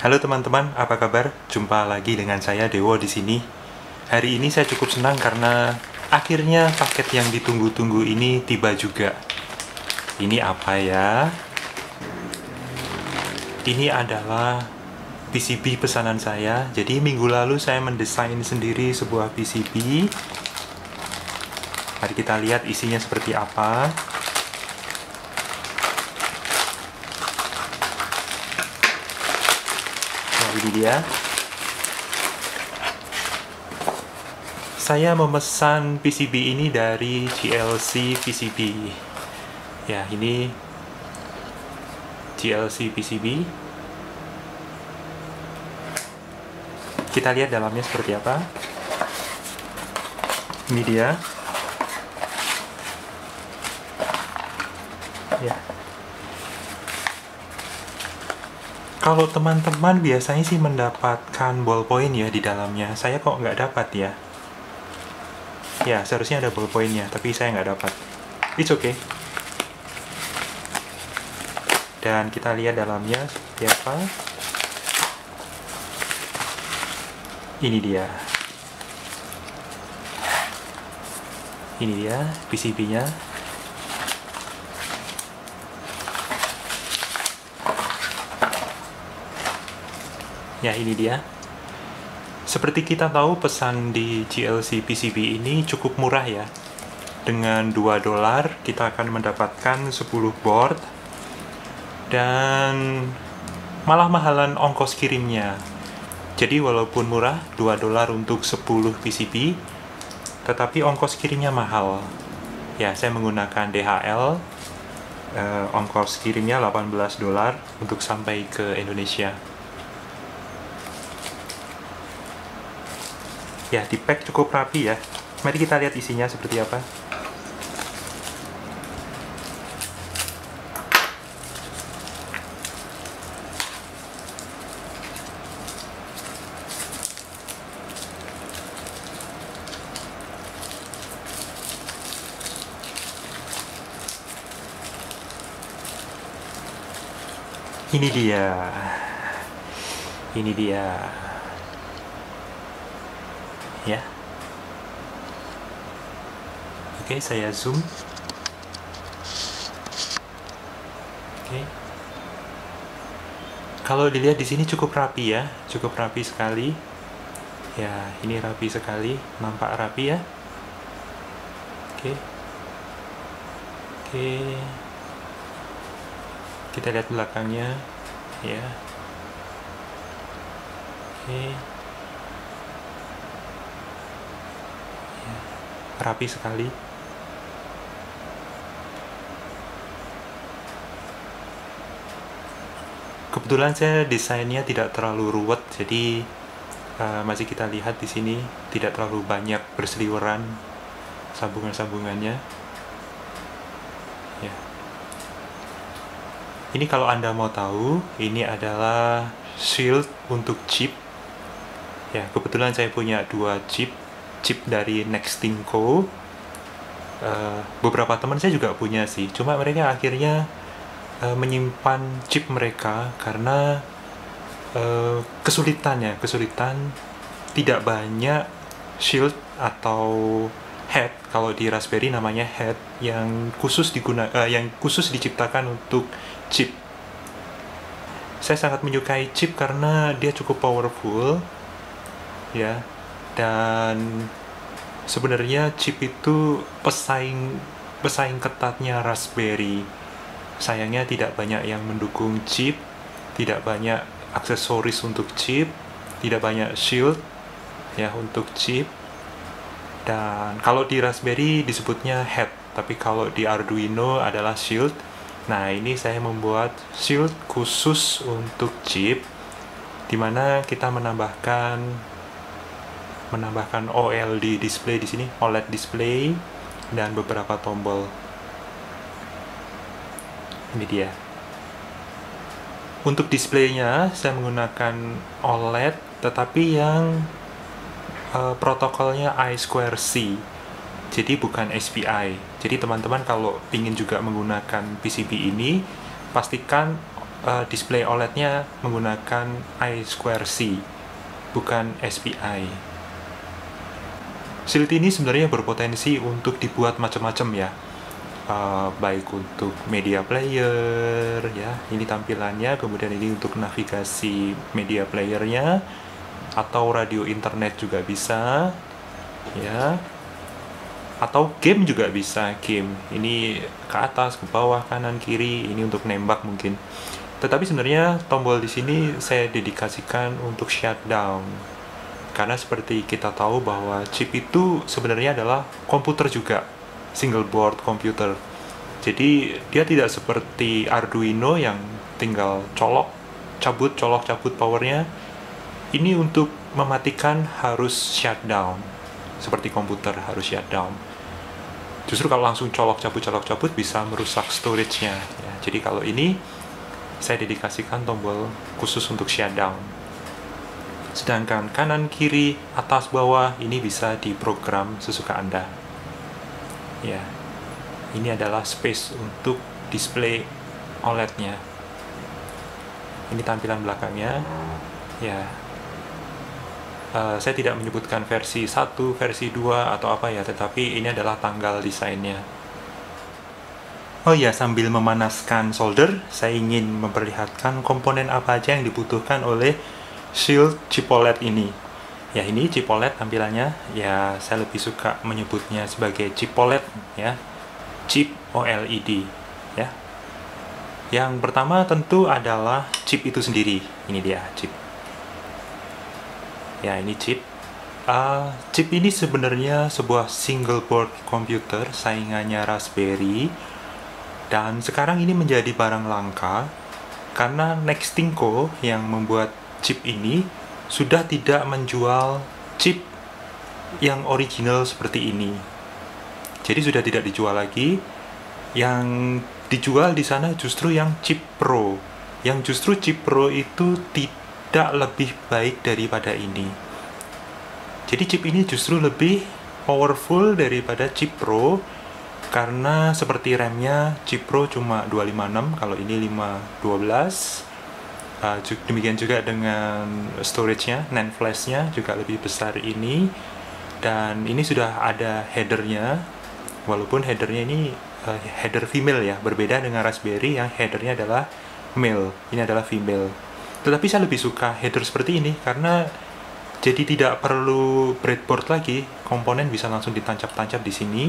Halo teman-teman, apa kabar? Jumpa lagi dengan saya Dewo di sini. Hari ini saya cukup senang karena akhirnya paket yang ditunggu-tunggu ini tiba juga. Ini apa ya? Ini adalah PCB pesanan saya. Jadi minggu lalu saya mendesain sendiri sebuah PCB. Mari kita lihat isinya seperti apa. Nah, ini dia. Saya memesan PCB ini dari GLC PCB. Ya, ini GLC PCB. Kita lihat dalamnya seperti apa. Ini dia. Kalau teman-teman biasanya sih mendapatkan ballpoint ya di dalamnya. Saya kok nggak dapat ya. Ya, seharusnya ada ballpointnya, tapi saya nggak dapat. It's okay. Dan kita lihat dalamnya seperti apa. Ini dia. Ini dia PCB-nya. Ya, ini dia. Seperti kita tahu, pesan di GLC PCB ini cukup murah ya. Dengan 2 dolar, kita akan mendapatkan 10 board. Dan malah mahalan ongkos kirimnya. Jadi walaupun murah, 2 dolar untuk 10 PCB, tetapi ongkos kirimnya mahal. Ya, saya menggunakan DHL, eh, ongkos kirimnya 18 dolar untuk sampai ke Indonesia. Ya, di pack cukup rapi ya. Mari kita lihat isinya seperti apa. Ini dia. Ini dia. Ya. Oke, saya zoom. Oke. Kalau dilihat di sini cukup rapi ya, cukup rapi sekali. Ya, ini rapi sekali, nampak rapi ya. Oke. Oke. Kita lihat belakangnya, ya. Oke. Ya, rapi sekali. Kebetulan saya desainnya tidak terlalu ruwet, jadi uh, masih kita lihat di sini tidak terlalu banyak berseliweran sambungan-sambungannya. Ya. Ini kalau Anda mau tahu, ini adalah shield untuk chip. Ya, kebetulan saya punya dua chip, chip dari Nextinco. Uh, beberapa teman saya juga punya sih, cuma mereka akhirnya uh, menyimpan chip mereka karena uh, kesulitannya, kesulitan tidak banyak shield atau head kalau di Raspberry namanya head yang khusus diguna uh, yang khusus diciptakan untuk chip. Saya sangat menyukai chip karena dia cukup powerful ya dan sebenarnya chip itu pesaing pesaing ketatnya Raspberry. Sayangnya tidak banyak yang mendukung chip, tidak banyak aksesoris untuk chip, tidak banyak shield ya untuk chip. Dan kalau di Raspberry disebutnya head, tapi kalau di Arduino adalah shield. Nah, ini saya membuat shield khusus untuk chip di mana kita menambahkan menambahkan OLED display di sini, OLED display dan beberapa tombol. Ini dia. Untuk displaynya saya menggunakan OLED tetapi yang uh, protokolnya I2C. Jadi bukan SPI. Jadi teman-teman kalau ingin juga menggunakan PCB ini pastikan uh, display OLED-nya menggunakan I2C, bukan SPI. Shield ini sebenarnya berpotensi untuk dibuat macam-macam ya, uh, baik untuk media player ya, ini tampilannya, kemudian ini untuk navigasi media playernya, atau radio internet juga bisa, ya. Atau game juga bisa game. Ini ke atas ke bawah kanan kiri ini untuk nembak mungkin. Tetapi sebenarnya tombol di sini saya dedikasikan untuk shutdown. Karena seperti kita tahu bahwa chip itu sebenarnya adalah komputer juga single board komputer jadi dia tidak seperti Arduino yang tinggal colok cabut colok cabut powernya. Ini untuk mematikan harus shutdown. Seperti komputer harus shutdown. Justru kalau langsung colok cabut colok cabut bisa merusak storage-nya. Ya. jadi kalau ini saya dedikasikan tombol khusus untuk shutdown. Sedangkan kanan kiri atas bawah ini bisa diprogram sesuka anda ya ini adalah space untuk display OLED-nya ini tampilan belakangnya ya uh, saya tidak menyebutkan versi 1, versi 2 atau apa ya, tetapi ini adalah tanggal desainnya. Oh ya, sambil memanaskan solder, saya ingin memperlihatkan komponen apa aja yang dibutuhkan oleh Shield chip OLED ini. Ya, ini chip OLED tampilannya. Ya, saya lebih suka menyebutnya sebagai chip OLED ya. Chip OLED ya. Yang pertama tentu adalah chip itu sendiri. Ini dia chip ya ini chip uh, chip ini sebenarnya sebuah single board komputer saingannya Raspberry dan sekarang ini menjadi barang langka karena Nextinco yang membuat chip ini sudah tidak menjual chip yang original seperti ini. Jadi sudah tidak dijual lagi. Yang dijual di sana justru yang chip Pro. Yang justru chip Pro itu tidak lebih baik daripada ini. Jadi chip ini justru lebih powerful daripada chip Pro karena seperti RAM-nya chip Pro cuma 256 kalau ini 512 uh, demikian juga dengan storage-nya NAND flash-nya juga lebih besar ini dan ini sudah ada header-nya walaupun header-nya ini uh, header female ya berbeda dengan Raspberry yang header-nya adalah male ini adalah female tetapi saya lebih suka header seperti ini karena jadi tidak perlu breadboard lagi, komponen bisa langsung ditancap-tancap di sini.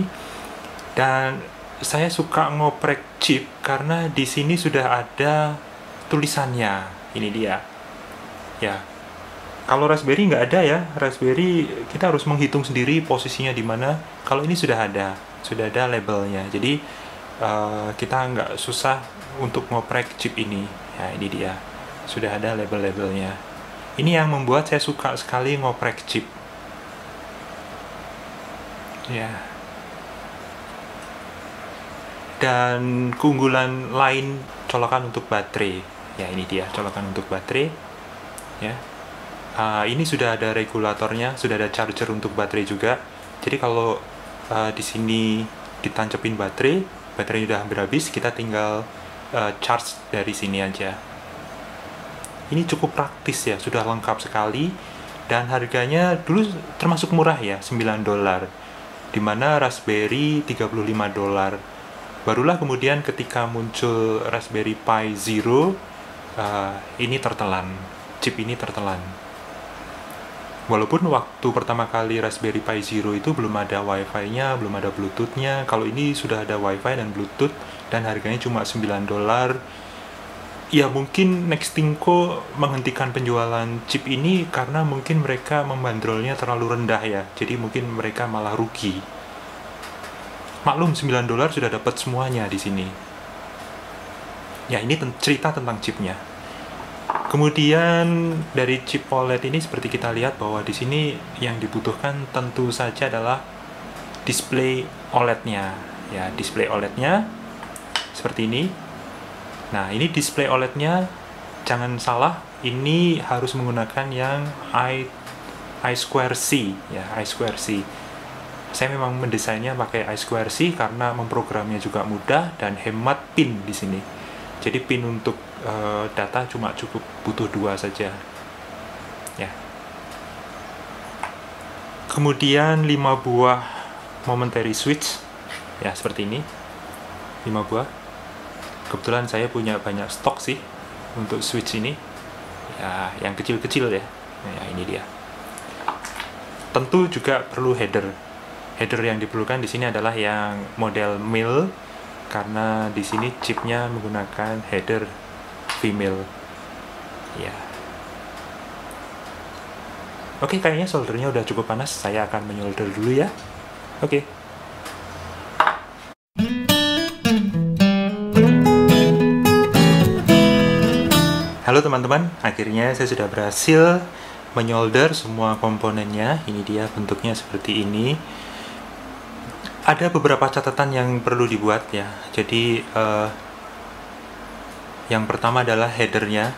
Dan saya suka ngoprek chip karena di sini sudah ada tulisannya. Ini dia. Ya. Kalau Raspberry nggak ada ya, Raspberry kita harus menghitung sendiri posisinya di mana. Kalau ini sudah ada, sudah ada labelnya. Jadi uh, kita nggak susah untuk ngoprek chip ini. Ya, ini dia sudah ada label-labelnya. Ini yang membuat saya suka sekali ngoprek chip. Ya. Dan keunggulan lain colokan untuk baterai. Ya, ini dia colokan untuk baterai. Ya. Uh, ini sudah ada regulatornya, sudah ada charger untuk baterai juga. Jadi kalau uh, di sini ditancapin baterai, baterai sudah hampir habis, kita tinggal uh, charge dari sini aja ini cukup praktis ya sudah lengkap sekali dan harganya dulu termasuk murah ya 9 dolar di mana Raspberry 35 dolar barulah kemudian ketika muncul Raspberry Pi Zero uh, ini tertelan. Chip ini tertelan. Walaupun waktu pertama kali Raspberry Pi Zero itu belum ada wifi-nya belum ada bluetooth-nya. Kalau ini sudah ada wifi dan bluetooth dan harganya cuma 9 dolar ya mungkin Nextinco menghentikan penjualan chip ini karena mungkin mereka membandrolnya terlalu rendah ya. Jadi mungkin mereka malah rugi. Maklum 9 dolar sudah dapat semuanya di sini ya ini ten cerita tentang chipnya kemudian dari chip OLED ini seperti kita lihat bahwa di sini yang dibutuhkan tentu saja adalah display OLED-nya ya display OLED-nya seperti ini Nah, ini display OLED-nya jangan salah, ini harus menggunakan yang i i square C ya, i square C. Saya memang mendesainnya pakai i square C karena memprogramnya juga mudah dan hemat pin di sini. Jadi pin untuk uh, data cuma cukup butuh dua saja. Ya. Kemudian 5 buah momentary switch. Ya seperti ini. 5 buah. Kebetulan saya punya banyak stok sih untuk switch ini. Ya yang kecil-kecil ya. Ya ini dia. Tentu juga perlu header. Header yang diperlukan di sini adalah yang model mil karena di sini chipnya menggunakan header female. Ya. Oke kayaknya soldernya udah cukup panas. Saya akan menyolder dulu ya. Oke. Halo teman-teman, akhirnya saya sudah berhasil menyolder semua komponennya. Ini dia bentuknya seperti ini ada beberapa catatan yang perlu dibuat ya. Jadi uh, yang pertama adalah headernya.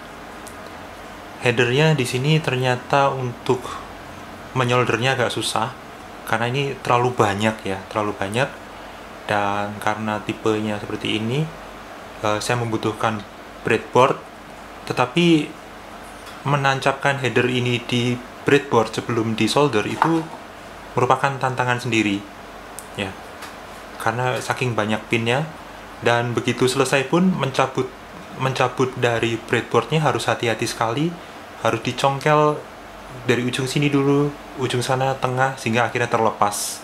Headernya di sini ternyata untuk menyoldernya agak susah karena ini terlalu banyak ya, terlalu banyak dan karena tipenya seperti ini uh, saya membutuhkan breadboard tetapi menancapkan header ini di breadboard sebelum disolder itu merupakan tantangan sendiri ya karena saking banyak pinnya. Dan begitu selesai pun mencabut mencabut dari breadboardnya harus hati-hati sekali. Harus dicongkel dari ujung sini dulu ujung sana tengah sehingga akhirnya terlepas.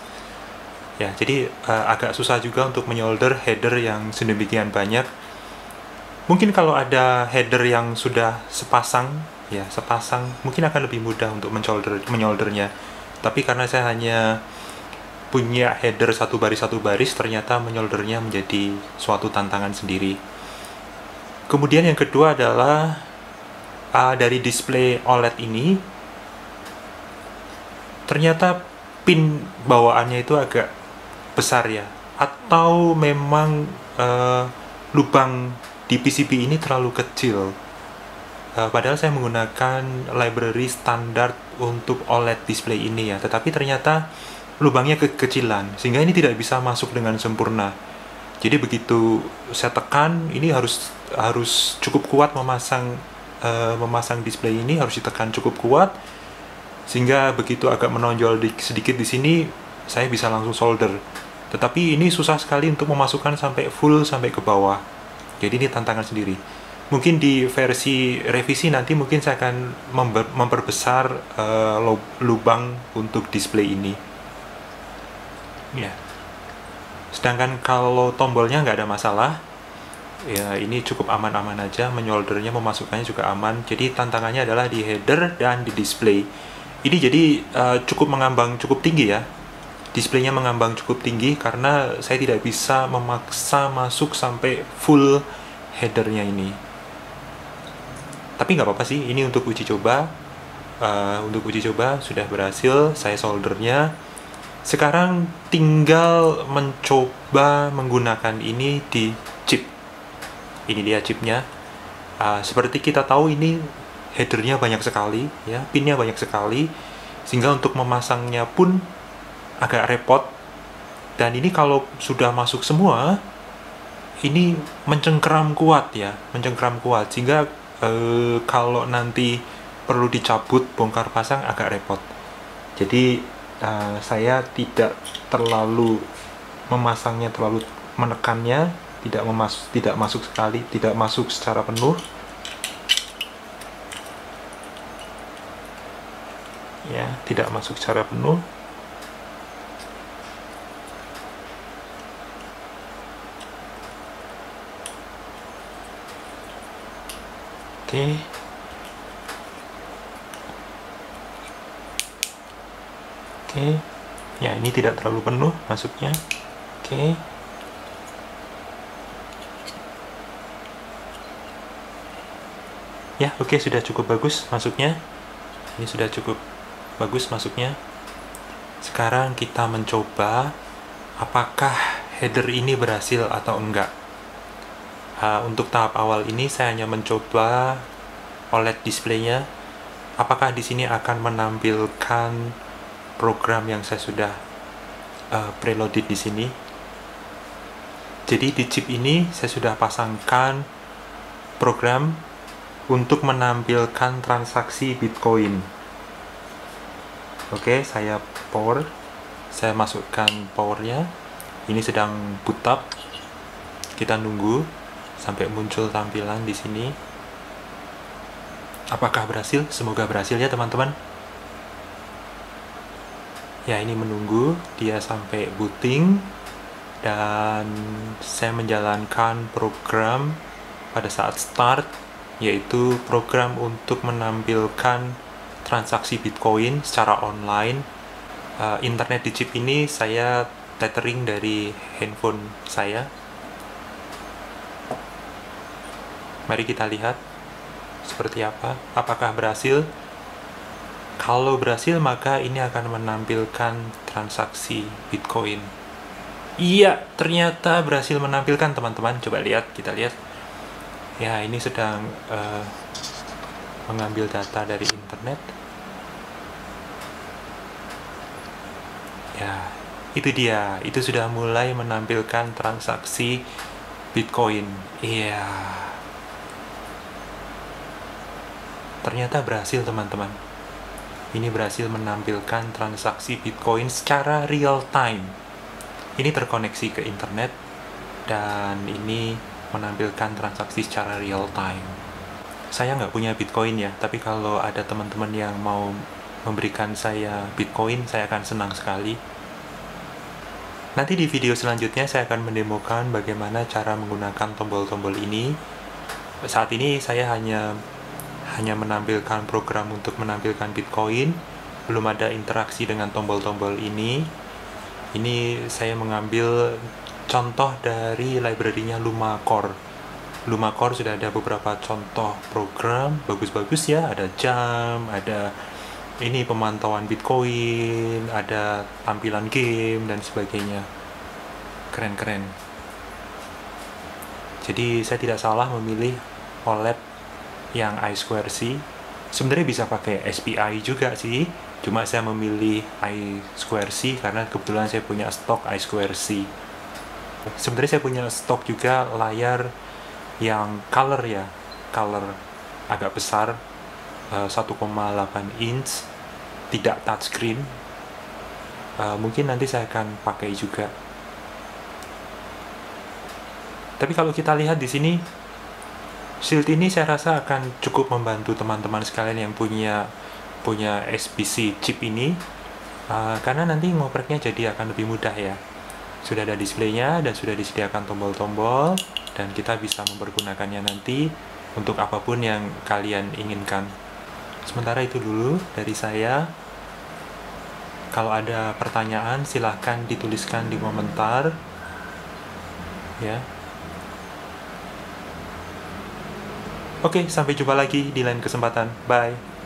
Ya jadi uh, agak susah juga untuk menyolder header yang sedemikian banyak. Mungkin kalau ada header yang sudah sepasang ya sepasang mungkin akan lebih mudah untuk menyolder menyoldernya. Tapi karena saya hanya punya header satu baris satu baris ternyata menyoldernya menjadi suatu tantangan sendiri. Kemudian yang kedua adalah uh, dari display OLED ini ternyata pin bawaannya itu agak besar ya atau memang uh, lubang di PCB ini terlalu kecil. Uh, padahal saya menggunakan library standar untuk OLED display ini ya, tetapi ternyata lubangnya kekecilan sehingga ini tidak bisa masuk dengan sempurna. Jadi begitu saya tekan ini harus harus cukup kuat memasang uh, memasang display ini harus ditekan cukup kuat sehingga begitu agak menonjol di, sedikit di sini saya bisa langsung solder. Tetapi ini susah sekali untuk memasukkan sampai full sampai ke bawah. Jadi ini tantangan sendiri. Mungkin di versi revisi nanti mungkin saya akan memperbesar uh, lubang untuk display ini ya sedangkan kalau tombolnya nggak ada masalah ya ini cukup aman-aman aja. Menyoldernya memasukkannya juga aman. Jadi tantangannya adalah di header dan di display. Ini jadi uh, cukup mengambang cukup tinggi ya. Displaynya mengambang cukup tinggi karena saya tidak bisa memaksa masuk sampai full headernya ini. Tapi nggak apa-apa sih ini untuk uji coba. Uh, untuk uji coba sudah berhasil saya soldernya sekarang tinggal mencoba menggunakan ini di chip. Ini dia chipnya. Uh, seperti kita tahu ini headernya banyak sekali, ya, pinnya banyak sekali, sehingga untuk memasangnya pun agak repot. Dan ini kalau sudah masuk semua, ini mencengkeram kuat ya, mencengkeram kuat, sehingga uh, kalau nanti perlu dicabut bongkar pasang agak repot. Jadi uh, saya tidak terlalu memasangnya terlalu menekannya tidak memas tidak masuk sekali tidak masuk secara penuh ya tidak masuk secara penuh oke okay. Oke. Ya, ini tidak terlalu penuh masuknya. Oke. Ya, oke sudah cukup bagus masuknya. Ini sudah cukup bagus masuknya. Sekarang kita mencoba apakah header ini berhasil atau enggak. Uh, untuk tahap awal ini saya hanya mencoba OLED displaynya. Apakah di sini akan menampilkan program yang saya sudah uh, preloaded di sini. Jadi di chip ini saya sudah pasangkan program untuk menampilkan transaksi Bitcoin. Oke, saya power. Saya masukkan powernya. Ini sedang boot up. Kita nunggu sampai muncul tampilan di sini. Apakah berhasil? Semoga berhasil ya teman-teman. Ya, ini menunggu dia sampai booting dan saya menjalankan program pada saat start yaitu program untuk menampilkan transaksi Bitcoin secara online. Uh, internet di chip ini saya tethering dari handphone saya. Mari kita lihat seperti apa. Apakah berhasil? Kalau berhasil, maka ini akan menampilkan transaksi Bitcoin. Iya, ternyata berhasil menampilkan teman-teman. Coba lihat, kita lihat. Ya, ini sedang uh, mengambil data dari internet. Ya, itu dia. Itu sudah mulai menampilkan transaksi Bitcoin. Iya. Ternyata berhasil, teman-teman. Ini berhasil menampilkan transaksi Bitcoin secara real time. Ini terkoneksi ke internet dan ini menampilkan transaksi secara real time. Saya nggak punya Bitcoin ya, tapi kalau ada teman-teman yang mau memberikan saya Bitcoin, saya akan senang sekali. Nanti di video selanjutnya saya akan mendemokan bagaimana cara menggunakan tombol-tombol ini. Saat ini saya hanya hanya menampilkan program untuk menampilkan Bitcoin, belum ada interaksi dengan tombol-tombol ini. Ini saya mengambil contoh dari library-nya LumaCore. LumaCore sudah ada beberapa contoh program bagus-bagus ya, ada jam, ada ini pemantauan Bitcoin, ada tampilan game dan sebagainya. Keren-keren. Jadi saya tidak salah memilih OLED yang I2C. Sebenarnya bisa pakai SPI juga sih, cuma saya memilih I2C karena kebetulan saya punya stok I2C. Sebenarnya saya punya stok juga layar yang color ya, color agak besar 1,8 inch tidak touchscreen uh, mungkin nanti saya akan pakai juga tapi kalau kita lihat di sini shield ini saya rasa akan cukup membantu teman-teman sekalian yang punya punya SPC chip ini uh, karena nanti ngopreknya jadi akan lebih mudah ya sudah ada displaynya dan sudah disediakan tombol-tombol dan kita bisa mempergunakannya nanti untuk apa pun yang kalian inginkan. Sementara itu dulu dari saya. Kalau ada pertanyaan silahkan dituliskan di komentar. Ya. Oke, sampai jumpa lagi di lain kesempatan. Bye.